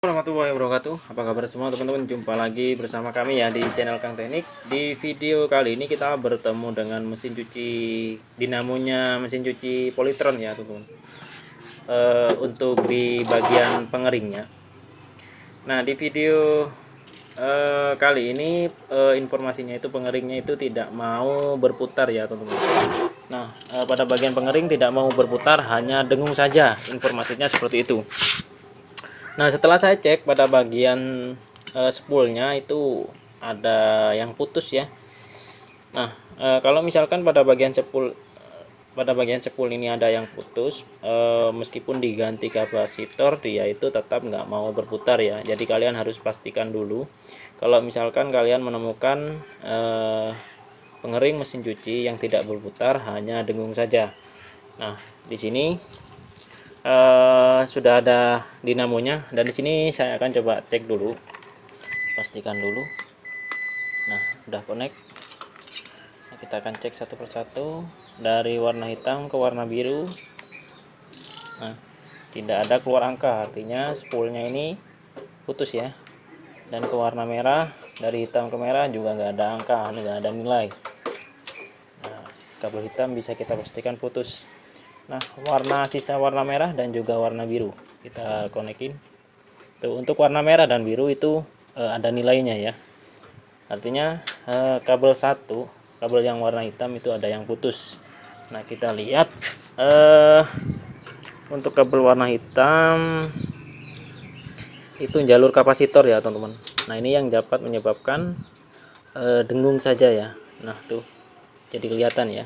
warahmatullahi wabarakatuh. Apa kabar semua teman-teman? Jumpa lagi bersama kami ya di channel Kang Teknik. Di video kali ini kita bertemu dengan mesin cuci Dinamonya mesin cuci Polytron ya teman-teman. E, Untuk di bagian pengeringnya. Nah di video e, kali ini e, informasinya itu pengeringnya itu tidak mau berputar ya teman-teman. Nah e, pada bagian pengering tidak mau berputar hanya dengung saja. Informasinya seperti itu Nah setelah saya cek pada bagian e, spoolnya itu ada yang putus ya. Nah e, kalau misalkan pada bagian spool pada bagian spool ini ada yang putus e, meskipun diganti kapasitor dia itu tetap nggak mau berputar ya. Jadi kalian harus pastikan dulu kalau misalkan kalian menemukan e, pengering mesin cuci yang tidak berputar hanya dengung saja. Nah di sini uh, sudah ada dinamonya. Dan di sini saya akan coba cek dulu. Pastikan dulu. Nah udah connect. Nah, kita akan cek satu persatu. Dari warna hitam ke warna biru. Nah tidak ada keluar angka. Artinya spoolnya ini putus ya. Dan ke warna merah dari hitam ke merah juga nggak ada angka nggak ada nilai. Nah, kabel hitam bisa kita pastikan putus nah warna sisa warna merah dan juga warna biru. Kita konekin. Tuh untuk warna merah dan biru itu e, ada nilainya ya. Artinya e, kabel satu kabel yang warna hitam itu ada yang putus. Nah kita lihat e, untuk kabel warna hitam itu jalur kapasitor ya teman-teman. Nah ini yang dapat menyebabkan e, dengung saja ya. Nah tuh jadi kelihatan ya.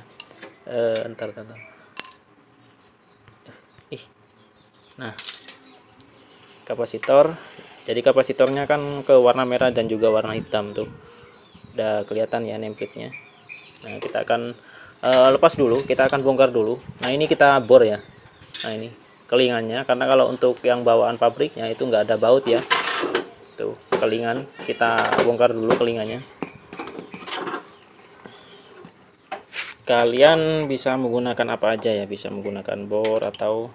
E, entar, entar. Nah kapasitor. Jadi kapasitornya kan ke warna merah dan juga warna hitam tuh. Udah kelihatan ya nameplate nah kita akan uh, lepas dulu kita akan bongkar dulu. Nah ini kita bor ya. Nah ini kelingannya. Karena kalau untuk yang bawaan pabriknya itu enggak ada baut ya. Tuh kelingan. Kita bongkar dulu kelingannya. Kalian bisa menggunakan apa aja ya? Bisa menggunakan bor atau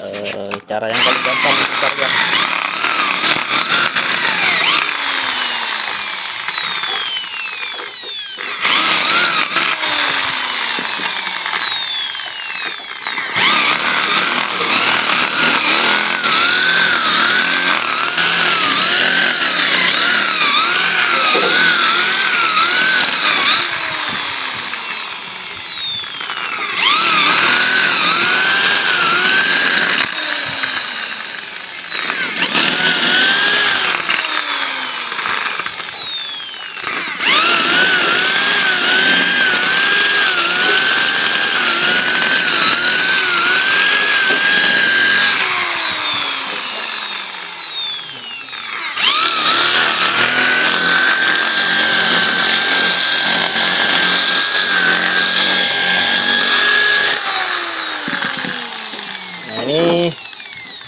uh, cara yang paling gampang kalian ini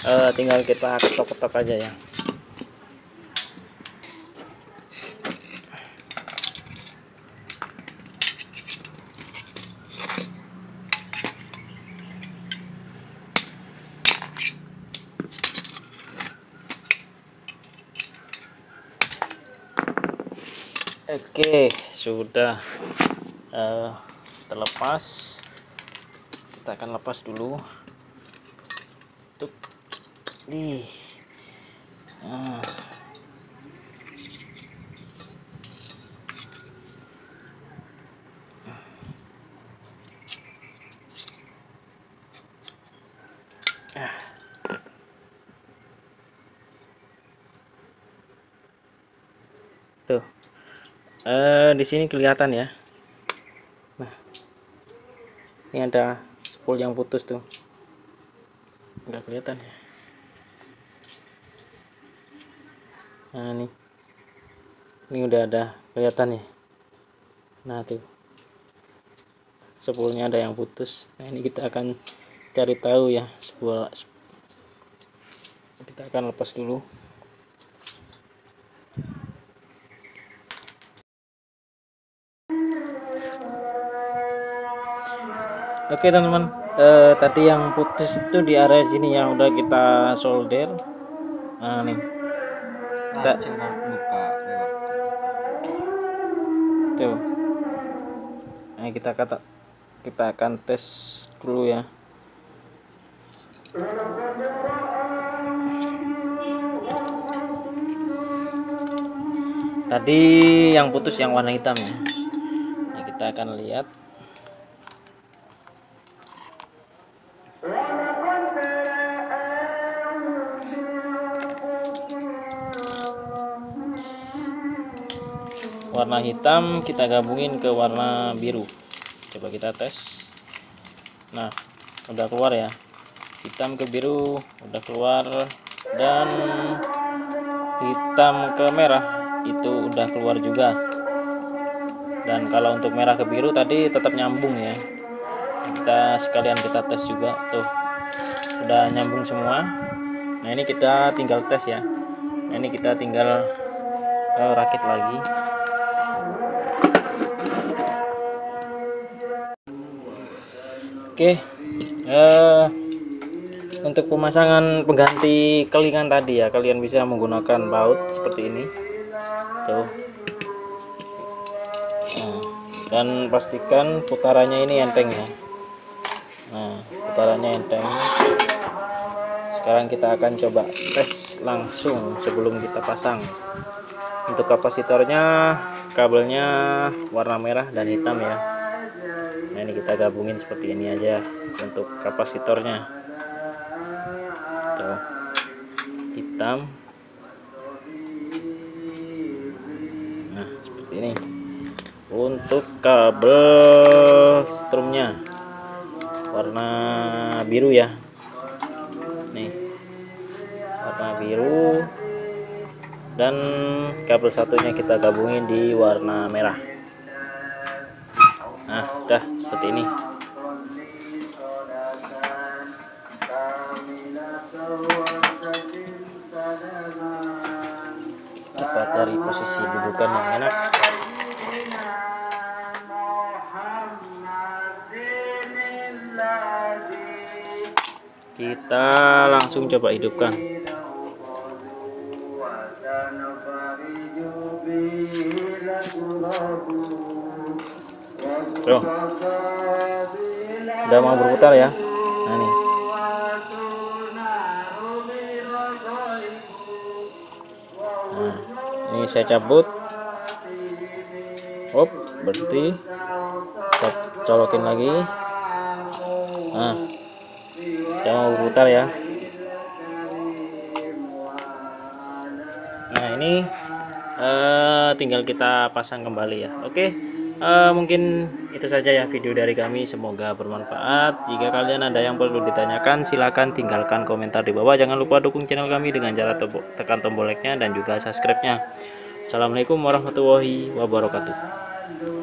uh, tinggal kita ketok-ketok aja ya. Oke, sudah. Uh, terlepas. Kita akan lepas dulu nih ah. tuh. Eh di sini kelihatan ya. Nah. Ini ada spool yang putus tuh. Nggak kelihatan ya nah ini. Ini udah ada kelihatan ya nah tuh. Sepulnya ada yang putus. Nah ini kita akan cari tahu ya sebuah kita akan lepas dulu. Oke teman-teman. Eh, tadi yang putus itu di area sini yang udah kita solder. Nah nih Cara buka lewat. tuh. Nah kita kata kita akan tes dulu ya. Tadi yang putus yang warna hitam ya. Nah, kita akan lihat warna hitam kita gabungin ke warna biru. Coba kita tes. Nah udah keluar ya. Hitam ke biru udah keluar. Dan hitam ke merah itu udah keluar juga. Dan kalau untuk merah ke biru tadi tetap nyambung ya. Kita sekalian kita tes juga tuh. Udah nyambung semua. Nah ini kita tinggal tes ya. Nah ini kita tinggal eh, rakit lagi Oke, eh, untuk pemasangan pengganti kelingan tadi ya, kalian bisa menggunakan baut seperti ini, tuh. Nah, dan pastikan putarannya ini enteng ya. Nah, putarannya enteng. Sekarang kita akan coba tes langsung sebelum kita pasang. Untuk kapasitornya, kabelnya warna merah dan hitam ya nah ini kita gabungin seperti ini aja untuk kapasitornya. Tuh. Hitam. Nah seperti ini. Untuk kabel strumnya. Warna biru ya. Nih. Warna biru. Dan kabel satunya kita gabungin di warna merah. Nah udah seperti ini. Kita cari posisi dudukan yang enak. Kita langsung coba hidupkan Tuh. Udah mau berputar ya. Nah nih. Nah, ini saya cabut. Hop, berhenti. Kita colokin lagi. Nah. Udah mau berputar ya. Nah, ini eh, tinggal kita pasang kembali ya. Oke. Eh, mungkin itu saja ya video dari kami. Semoga bermanfaat. Jika kalian ada yang perlu ditanyakan silahkan tinggalkan komentar di bawah. Jangan lupa dukung channel kami dengan cara tekan tombol like nya dan juga subscribe nya Assalamualaikum warahmatullahi wabarakatuh